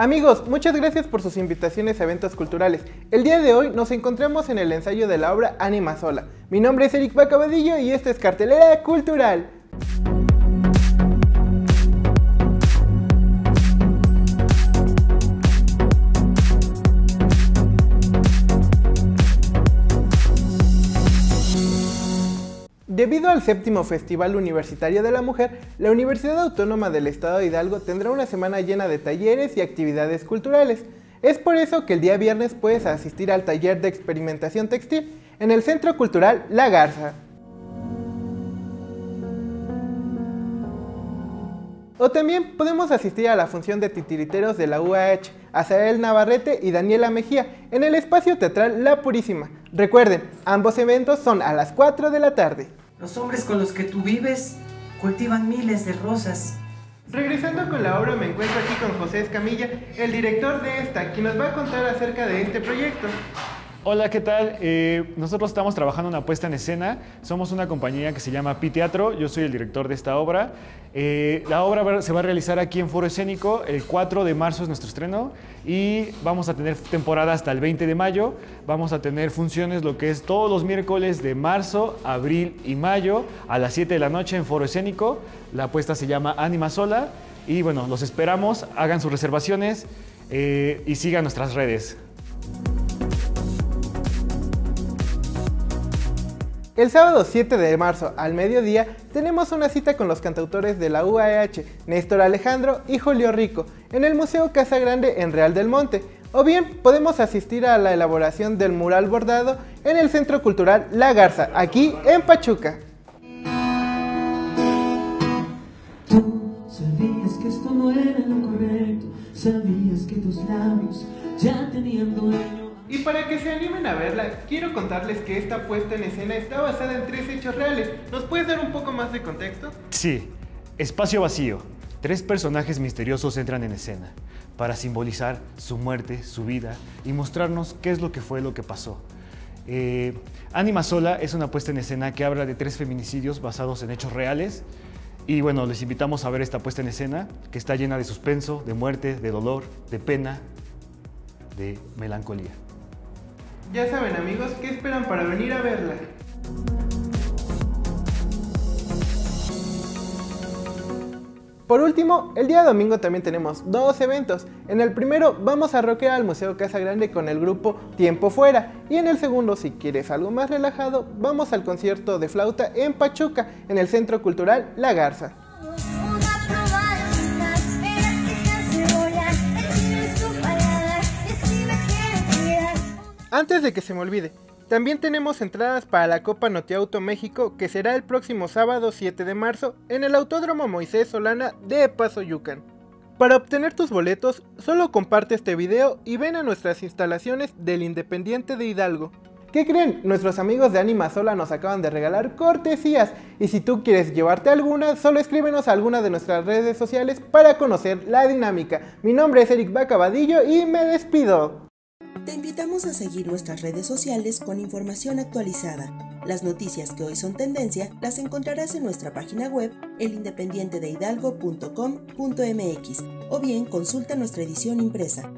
Amigos, muchas gracias por sus invitaciones a eventos culturales. El día de hoy nos encontramos en el ensayo de la obra Anima Sola. Mi nombre es Eric Bacabadillo y esta es Cartelera Cultural. Debido al séptimo Festival Universitario de la Mujer, la Universidad Autónoma del Estado de Hidalgo tendrá una semana llena de talleres y actividades culturales. Es por eso que el día viernes puedes asistir al taller de experimentación textil en el Centro Cultural La Garza. O también podemos asistir a la función de titiriteros de la UAH, Azael Navarrete y Daniela Mejía, en el espacio teatral La Purísima. Recuerden, ambos eventos son a las 4 de la tarde. Los hombres con los que tú vives cultivan miles de rosas. Regresando con la obra me encuentro aquí con José Escamilla, el director de esta, quien nos va a contar acerca de este proyecto. Hola, ¿qué tal? Eh, nosotros estamos trabajando una puesta en escena. Somos una compañía que se llama Pi Teatro. Yo soy el director de esta obra. Eh, la obra se va a realizar aquí en Foro Escénico. El 4 de marzo es nuestro estreno y vamos a tener temporada hasta el 20 de mayo. Vamos a tener funciones lo que es todos los miércoles de marzo, abril y mayo a las 7 de la noche en Foro Escénico. La puesta se llama Anima Sola y bueno, los esperamos. Hagan sus reservaciones eh, y sigan nuestras redes. El sábado 7 de marzo al mediodía tenemos una cita con los cantautores de la UAH, Néstor Alejandro y Julio Rico, en el Museo Casa Grande en Real del Monte. O bien podemos asistir a la elaboración del mural bordado en el Centro Cultural La Garza, aquí en Pachuca. sabías que esto no era correcto, sabías que tus labios ya tenían dueño. Y para que se animen a verla, quiero contarles que esta puesta en escena está basada en tres hechos reales. ¿Nos puedes dar un poco más de contexto? Sí, espacio vacío. Tres personajes misteriosos entran en escena para simbolizar su muerte, su vida y mostrarnos qué es lo que fue lo que pasó. Eh, Anima Sola es una puesta en escena que habla de tres feminicidios basados en hechos reales. Y bueno, les invitamos a ver esta puesta en escena que está llena de suspenso, de muerte, de dolor, de pena, de melancolía. Ya saben amigos, ¿qué esperan para venir a verla? Por último, el día domingo también tenemos dos eventos. En el primero vamos a rockear al Museo Casa Grande con el grupo Tiempo Fuera. Y en el segundo, si quieres algo más relajado, vamos al concierto de flauta en Pachuca, en el Centro Cultural La Garza. Antes de que se me olvide, también tenemos entradas para la Copa Notiauto México que será el próximo sábado 7 de marzo en el Autódromo Moisés Solana de Paso Yucan. Para obtener tus boletos, solo comparte este video y ven a nuestras instalaciones del Independiente de Hidalgo. ¿Qué creen? Nuestros amigos de Anima Sola nos acaban de regalar cortesías y si tú quieres llevarte alguna, solo escríbenos a alguna de nuestras redes sociales para conocer la dinámica. Mi nombre es Eric Bacabadillo y me despido. Te invitamos a seguir nuestras redes sociales con información actualizada. Las noticias que hoy son tendencia las encontrarás en nuestra página web elindependientedehidalgo.com.mx o bien consulta nuestra edición impresa